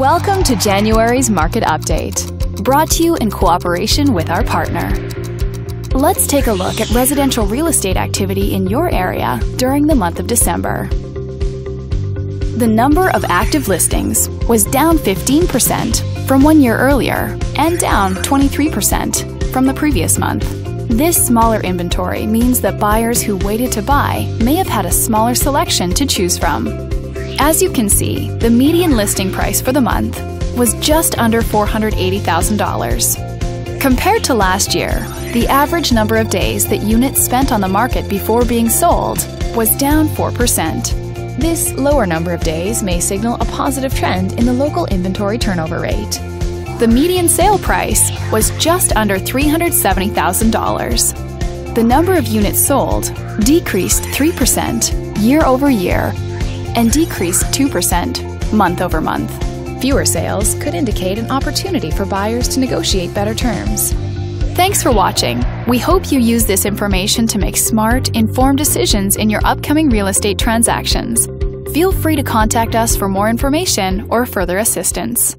Welcome to January's Market Update, brought to you in cooperation with our partner. Let's take a look at residential real estate activity in your area during the month of December. The number of active listings was down 15% from one year earlier and down 23% from the previous month. This smaller inventory means that buyers who waited to buy may have had a smaller selection to choose from. As you can see, the median listing price for the month was just under $480,000. Compared to last year, the average number of days that units spent on the market before being sold was down 4%. This lower number of days may signal a positive trend in the local inventory turnover rate. The median sale price was just under $370,000. The number of units sold decreased 3% year over year and decreased 2% month over month. Fewer sales could indicate an opportunity for buyers to negotiate better terms. Thanks for watching. We hope you use this information to make smart, informed decisions in your upcoming real estate transactions. Feel free to contact us for more information or further assistance.